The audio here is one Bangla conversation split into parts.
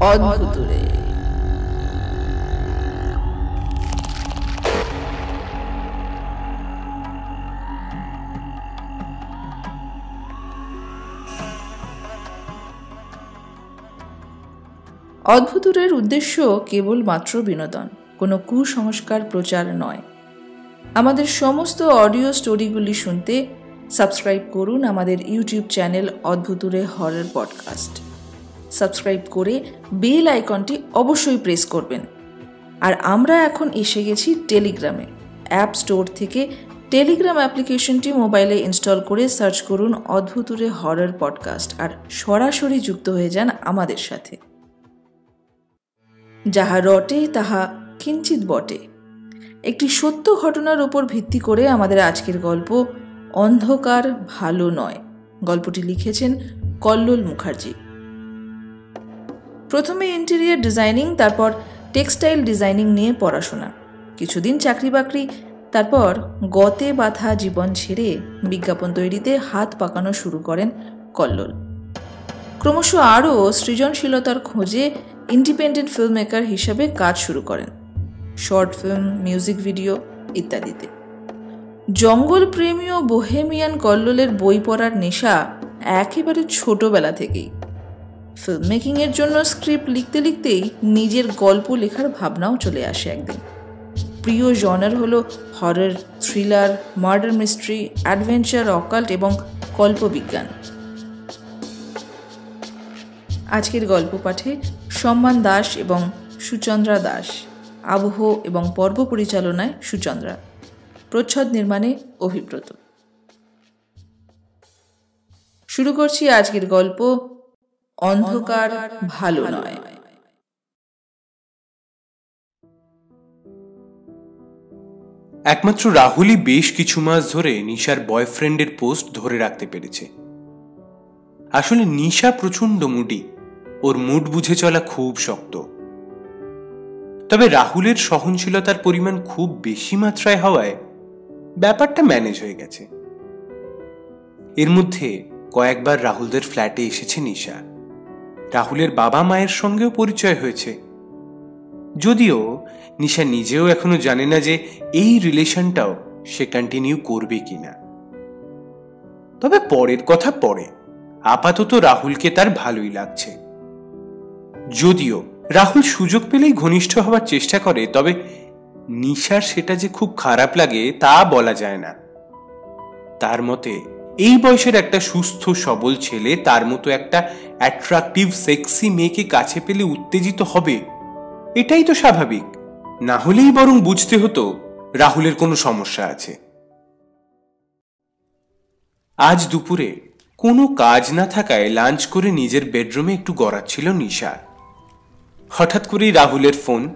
অদ্ভুতুরে অদ্ভুতুরের উদ্দেশ্য কেবলমাত্র বিনোদন, কোনো কুসংস্কার প্রচার নয়। আমাদের সমস্ত অডিও স্টোরিগুলি শুনতে সাবস্ক্রাইব করুন আমাদের YouTube channel Adbhuture horror podcast. Subscribe করে বেল আইকনটি অবশ্যই প্রেস করবেন। আর আমরা এখন এসে গেছি টেলিগ্রামে। অ্যাপ স্টোর থেকে টেলিগ্রাম অ্যাপ্লিকেশনটি মোবাইলে ইনস্টল করে সার্চ করুন অদ্ভুতুরে হরর পডকাস্ট আর সরাসরি যুক্ত হয়ে যান আমাদের সাথে। যাহা রটে, তাহা কিঞ্চিত বটে। একটি সত্য ঘটনার উপর ভিত্তি করে আমাদের আজকের গল্প অন্ধকার ভালো নয়। গল্পটি লিখেছেন কল্লোল মুখার্জি। প্রথমে ইন্টেরিয়ার ডিজাইনিং তারপর টেক্সটাইল ডিজাইনিং নিয়ে পড়াশোনা। কিছুদিন চাকরি বাকরি তারপর গতে বাঁধা জীবন ছেড়ে বিজ্ঞাপন তৈরিতে হাত পাকানো শুরু করেন কল্লোল। ক্রমশ আরও সৃজনশীলতার খোঁজে ইন্ডিপেন্ডেন্ট ফিল্ম মেকার হিসাবে কাজ শুরু করেন। শর্ট ফিল্ম মিউজিক ভিডিও ইত্যাদিতে। জঙ্গল প্রেমী ও বোহেমিয়ান কল্লোলের বই পড়ার নেশা একেবারে ছোটবেলা থেকেই। ফিল্ম মেকিংয়ের জন্য স্ক্রিপ্ট লিখতে লিখতেই নিজের গল্প লেখার ভাবনাও চলে আসে একদিন। প্রিয় জনার হলো horror thriller murder mystery adventure occult এবং কল্পবিজ্ঞান। আজকের গল্প পাঠে সম্মান দাস এবং সুচন্দ্রা দাস, আবহ এবং পর্ব পরিচালনায় সুচন্দ্রা, প্রচ্ছদ নির্মাণে অভিব্রত। শুরু করছি আজকের গল্প অন্ধকার ভালো নয়। একমাত্র রাহুলই বেশ কিছু মাস ধরে নিশার বয়ফ্রেন্ডের পোস্ট ধরে রাখতে পেরেছে। আসলে নিশা প্রচণ্ড মুডি ওর মুড বুঝে চলা খুব শক্ত। তবে রাহুলের সহনশীলতার পরিমাণ খুব বেশি মাত্রায় হওয়ায় ব্যাপারটা ম্যানেজ হয়ে গেছে। এর মধ্যে কয়েকবার রাহুলদের ফ্ল্যাটে এসেছে নিশা। রাহুলের বাবা মায়ের সঙ্গেও পরিচয় হয়েছে। যদিও নিশা নিজেও এখনও জানে না যে এই রিলেশনটাও সে কন্টিনিউ করবে কিনা। তবে পরের কথা পরে। আপাতত রাহুলকে তার ভালোই লাগছে। যদিও রাহুল সুযোগ পেলেই ঘনিষ্ঠ হওয়ার চেষ্টা করে, তবে নিশার সেটা যে খুব খারাপ লাগে তা বলা যায় না। তার মতে এই বয়সের একটা সুস্থ, সবল ছেলে, তার মতো একটা অ্যাট্রাকটিভ সেক্সি মেয়েকে কাছে পেলে উত্তেজিত হবে। এটাই তো স্বাভাবিক। না হলেই বরং বুঝতে হতো, রাহুলের কোনো সমস্যা আছে। আজ দুপুরে কোনো কাজ না থাকায় লাঞ্চ করে নিজের বেডরুমে একটু গড়াচ্ছিল নিশা। হঠাৎ করেই রাহুলের ফোন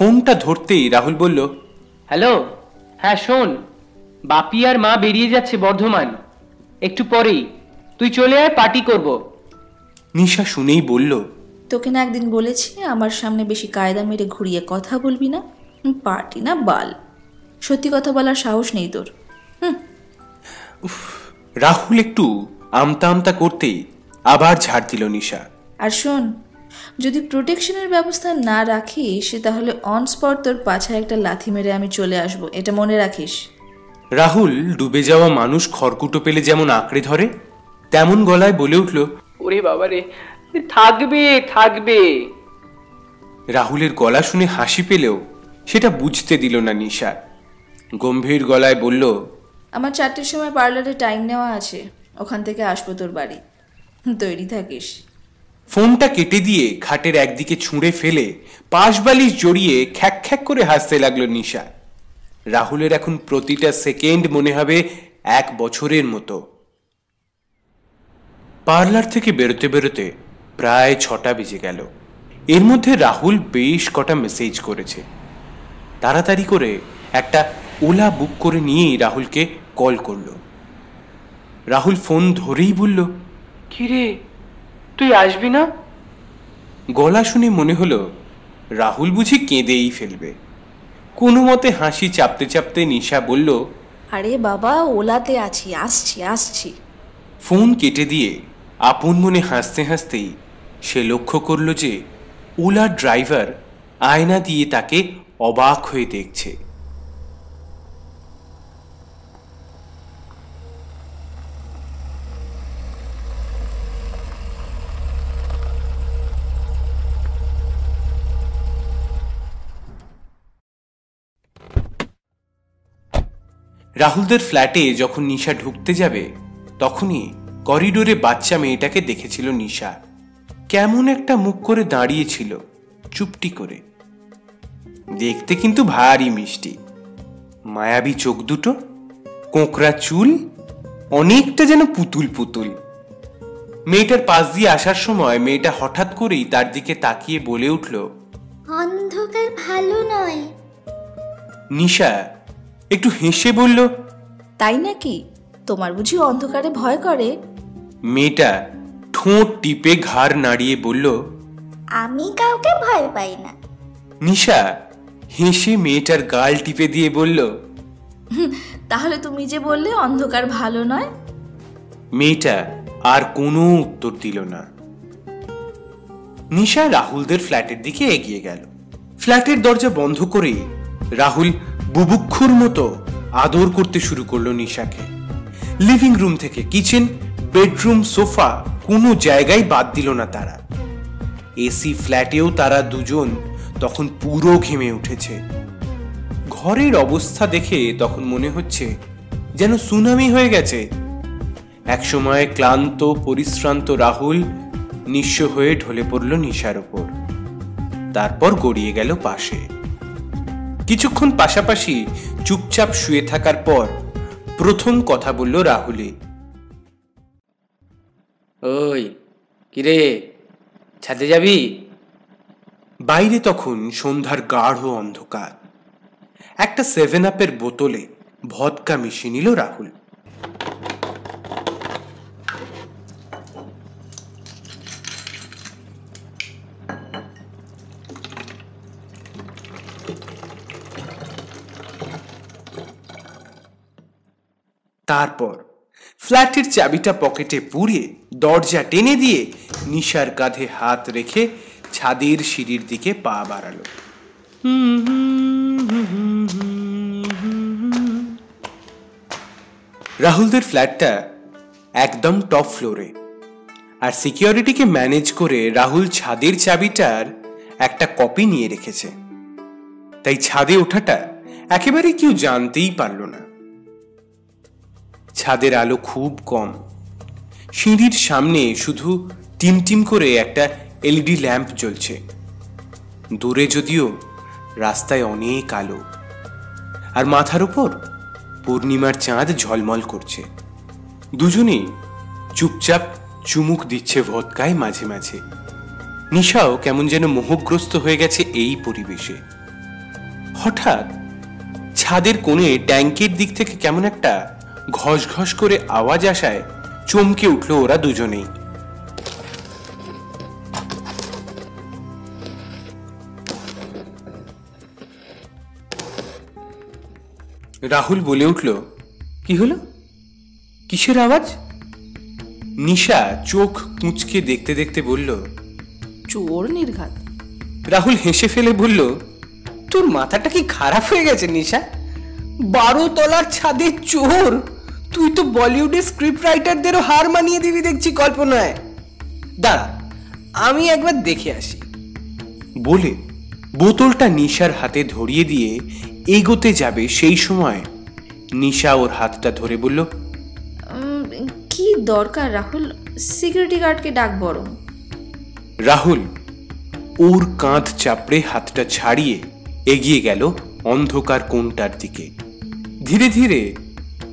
ফোনটা ধরতেই রাহুল বলল হ্যালো হ্যাঁ শোন বাপি আর মা বেরিয়ে যাচ্ছে বর্ধমান। একটু পরেই তুই চলে আয় পার্টি করব। নিশা শুনেই বলল তোকে না একদিন বলেছি আমার সামনে বেশি কায়দা মেরে ঘুরিয়ে কথা বলবি না? পার্টি না বাল। সত্যি কথা বলার সাহস নেই তোর। হুম? রাহুল একটু আমতা আমতা করতেই আবার ঝাড় দিল নিশা। আর শোন যদি প্রোটেকশনের ব্যবস্থা না রাখিস তাহলে অন স্পট তোর পাছায় একটা লাথি মেরে আমি চলে আসব। এটা মনে রাখিস। রাহুল ডুবে যাওয়া মানুষ খড়কুটো পেলে যেমন আঁকড়ে ধরে তেমন গলায় বলে উঠল ওরে বাবা রে থাকবে থাকবে। রাহুলের গলা শুনে হাসি পেলেও সেটা বুঝতে দিল না নিশা। গম্ভীর গলায় বলল আমার চারটের সময় পার্লারে টাইম নেওয়া আছে ওখান থেকে আসব তোর বাড়ি। তৈরি থাকিস। ফোনটা কেটে দিয়ে ঘাটের একদিকে ছুঁড়ে ফেলে পাশ বালিশ জড়িয়ে খ্যাক খ্যাক করে হাসতে লাগল নিশা। রাহুলের এখন প্রতিটা সেকেন্ড মনে হবে এক বছরের মতো। পার্লার থেকে বেরোতে বেরোতে প্রায় ছটা বেজে গেল। এর মধ্যে রাহুল বেশ কটা মেসেজ করেছে। তাড়াতাড়ি করে একটা ওলা বুক করে নিয়েই রাহুলকে কল করল। রাহুল ফোন ধরেই বলল, কিরে তুই আসবি না? গলা শুনে মনে হলো রাহুল বুঝি কেঁদেই ফেলবে। কোনো মতে হাসি চাপতে চাপতে নিশা বলল আরে বাবা ওলাতে আছি আসছি আসছি। ফোন কেটে দিয়ে আপন মনে হাসতে হাসতেই সে লক্ষ্য করল যে ওলার ড্রাইভার আয়না দিয়ে তাকে অবাক হয়ে দেখছে। রাহুলদের ফ্ল্যাটে যখন নিশা ঢুকতে যাবে তখনই করিডোরে বাচ্চা মেয়েটাকে দেখেছিল নিশা। কেমন একটা মুখ করে দাঁড়িয়েছিল চুপটি করে। দেখতে কিন্তু ভারী মিষ্টি। মায়াবী চোখ দুটো কোঁকড়া চুল অনেকটা যেন পুতুল পুতুল। মেয়েটার পাশ দিয়ে আসার সময় মেয়েটা হঠাৎ করেই তার দিকে তাকিয়ে বলে উঠল অন্ধকার ভালো নয়। নিশা একটু হেসে বলল তাই নাকি? তোমার বুঝি অন্ধকারে ভয় করে। মেয়েটা ঠোঁট টিপে ঘাড় নাড়িয়ে বলল আমি কাউকে ভয় পাই না। নিশা হেসে মেয়েটার গাল টিপে দিয়ে বলল তাহলে তুমি যে বললে অন্ধকার ভালো নয়। মেয়েটা আর কোনো উত্তর দিল না। নিশা রাহুলদের ফ্ল্যাটের দিকে এগিয়ে গেল। ফ্ল্যাটের দরজা বন্ধ করে রাহুল বুবুক্ষুর মতো আদর করতে শুরু করল নিশাকে। লিভিং রুম থেকে কিচেন, বেডরুম, সোফা কোনো জায়গায় বাদ দিল না তারা। এসি ফ্ল্যাটেও তারা দুজন তখন পুরো ঘেমে উঠেছে। ঘরের অবস্থা দেখে তখন মনে হচ্ছে যেন সুনামি হয়ে গেছে। একসময় ক্লান্ত, পরিশ্রান্ত রাহুল নিঃস্ব হয়ে ঢলে পড়ল নিশার ওপর। তারপর গড়িয়ে গেল পাশে। কিছুক্ষণ পাশাপাশি চুপচাপ শুয়ে থাকার পর প্রথম কথা বলল রাহুলে। ওই কিরে ছাদে যাবি? বাইরে তখন সন্ধ্যার গাঢ় অন্ধকার। একটা সেভেন আপের বোতলে ভদকা মিশিয়ে নিল রাহুল। তারপর ফ্ল্যাটের চাবিটা পকেটে পুড়িয়ে দরজা টেনে দিয়ে নিশার কাঁধে হাত রেখে ছাদের সিঁড়ির দিকে পা বাড়ালো। রাহুলদের ফ্ল্যাটটা একদম টপ ফ্লোরে আর সিকিউরিটিকে ম্যানেজ করে রাহুল ছাদের চাবিটার একটা কপি নিয়ে রেখেছে। তাই ছাদে ওঠাটা একেবারে কেউ জানতেই পারল না। ছাদের আলো খুব কম। সিঁড়ির সামনে শুধু টিমটিম করে একটা এলইডি ল্যাম্প জ্বলছে। দূরে যদিও রাস্তায় অনেক আলো। আর মাথার উপর পূর্ণিমার চাঁদ ঝলমল করছে। দুজনেই চুপচাপ চুমুক দিচ্ছে ভদকায় মাঝে মাঝে। নিশাও কেমন যেন মোহগ্রস্ত হয়ে গেছে এই পরিবেশে। হঠাৎ ছাদের কোণে ট্যাঙ্কের দিক থেকে কেমন একটা ঘস ঘস করে আওয়াজ আসায় চমকে উঠল ওরা দুজনেই। রাহুল বলে উঠল কি হলো? কিসের আওয়াজ? নিশা চোখ কুঁচকে দেখতে দেখতে বলল চোর নির্ঘাত। রাহুল হেসে ফেলে বলল তোর মাথাটা কি খারাপ হয়ে গেছে নিশা? বারো তলার ছাদে চোর! তুই তো বলিউডের স্ক্রিপ্ট রাইটারদেরও হার মানিয়ে দিবি দেখছি কল্পনায়। দাঁড়া আমি একবার দেখে আসি। বলে বোতলটা নিশার হাতে ধরিয়ে দিয়ে এগোতে যাবে সেই সময় নিশা ওর হাতটা ধরে বলল কি দরকার রাহুল? সিকিউরিটি গার্ডকে ডাক বরং। রাহুল ওর কাঁধ চাপড়ে হাতটা ছাড়িয়ে এগিয়ে গেল অন্ধকার কোণটার দিকে। ধীরে ধীরে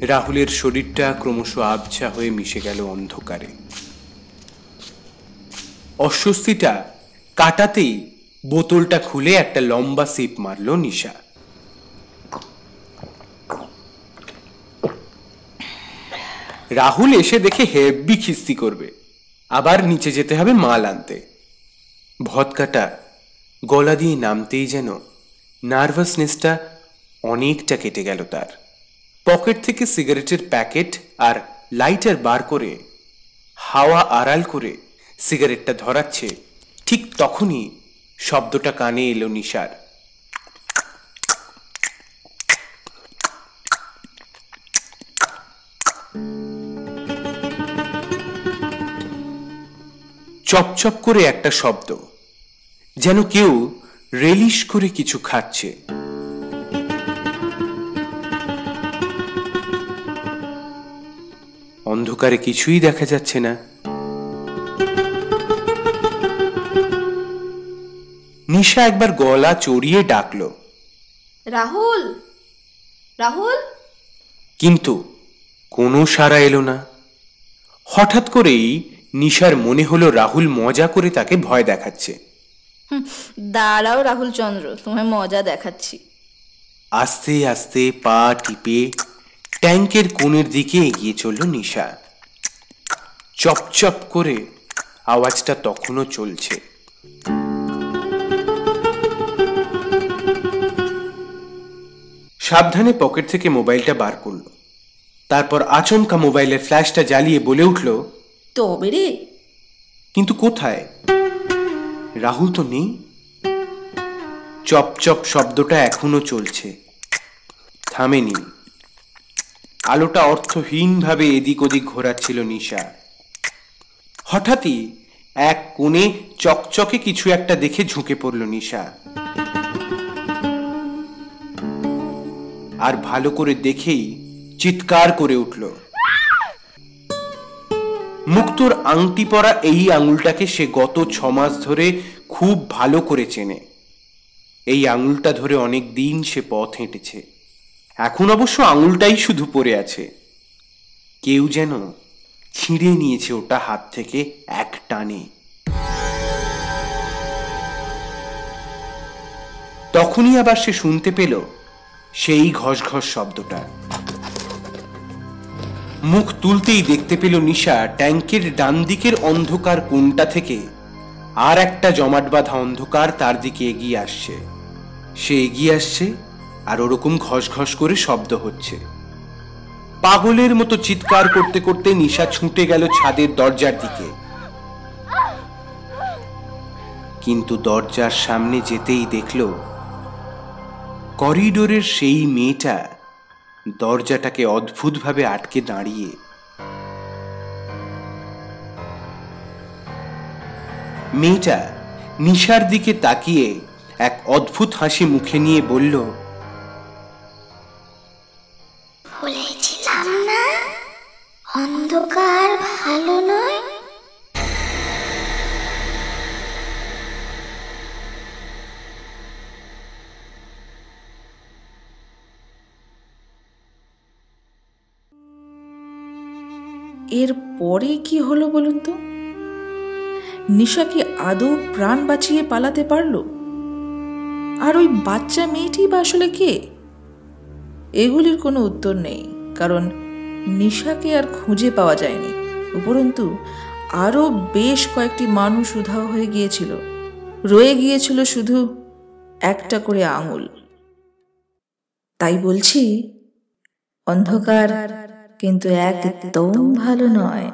রাহুলের শরীরটা ক্রমশ আবছা হয়ে মিশে গেল অন্ধকারে। অস্বস্তিটা কাটাতেই বোতলটা খুলে একটা লম্বা সিপ মারল নিশা। রাহুল এসে দেখে হেব্বি খিস্তি করবে। আবার নিচে যেতে হবে মাল আনতে। ভদকাটা গলা দিয়ে নামতেই যেন নার্ভাসনেসটা অনেকটা কেটে গেল তার। পকেট থেকে সিগারেটের প্যাকেট আর লাইটার বার করে, হাওয়া আড়াল করে সিগারেটটা ধরাচ্ছে, ঠিক তখনই শব্দটা কানে এলো নিশার। চপচপ করে একটা শব্দ, যেন কেউ রেলিশ করে কিছু খাচ্ছে। অন্ধকারে কিছুই দেখা যাচ্ছে না। নিশা একবার গলা চড়িয়ে ডাকলো। রাহুল রাহুল? কিন্তু কোনো সাড়া এলো না। হঠাৎ করেই নিশার মনে হলো রাহুল মজা করে তাকে ভয় দেখাচ্ছে। দাঁড়াও রাহুল চন্দ্র তোমায় মজা দেখাচ্ছি। আস্তে আস্তে পা টিপে ট্যাঙ্কের কোণের দিকে এগিয়ে চলল নিশা। চপচপ করে আওয়াজটা তখনও চলছে। সাবধানে পকেট থেকে মোবাইলটা বার করল। তারপর আচমকা মোবাইলের ফ্ল্যাশটা জ্বালিয়ে বলে উঠল তবে রে। কিন্তু কোথায়? রাহুল তো নেই। চপচপ শব্দটা এখনও চলছে। থামেনি। আলোটা অর্থহীনভাবে এদিক ওদিক ঘোরাচ্ছিল নিশা। হঠাৎই এক কোণে চকচকে কিছু একটা দেখে ঝুঁকে পড়ল নিশা। আর ভালো করে দেখেই চিৎকার করে উঠল। মুক্তোর আংটি পরা এই আঙুলটাকে সে গত ছ মাস ধরে খুব ভালো করে চেনে। এই আঙুলটা ধরে অনেক দিন সে পথ হেঁটেছে। এখন অবশ্য আঙুলটাই শুধু পড়ে আছে। কেউ যেন ছিঁড়ে নিয়েছে ওটা হাত থেকে এক টানে। তখনই আবার সে শুনতে পেল সেই ঘস ঘস শব্দটা। মুখ তুলতেই দেখতে পেল নিশা ট্যাঙ্কের ডান দিকের অন্ধকার কোণটা থেকে আর একটা জমাট বাঁধা অন্ধকার তার দিকে এগিয়ে আসছে। সে এগিয়ে আসছে আর ওরকম ঘস ঘস করে শব্দ হচ্ছে। পাগলের মতো চিৎকার করতে করতে নিশা ছুটে গেল ছাদের দরজার দিকে। কিন্তু দরজার সামনে যেতেই দেখল, করিডোরের সেই মেয়েটা দরজাটাকে অদ্ভুতভাবে আটকে দাঁড়িয়ে। মেয়েটা নিশার দিকে তাকিয়ে এক অদ্ভুত হাসি মুখে নিয়ে বলল ভালো নয়? এর পরে কি হলো বলুন তো? নিশা কি আদৌ প্রাণ বাঁচিয়ে পালাতে পারল? আর ওই বাচ্চা মেয়েটি বা আসলে কে? এগুলির কোনো উত্তর নেই, কারণ নিশাকে আর খুঁজে পাওয়া যায়নি। উপরন্তু আরও বেশ কয়েকটি মানুষ উধাও হয়ে গিয়েছিল। রয়ে গিয়েছিল শুধু একটা করে আঙুল। তাই বলছি, অন্ধকার কিন্তু একদম ভালো নয়।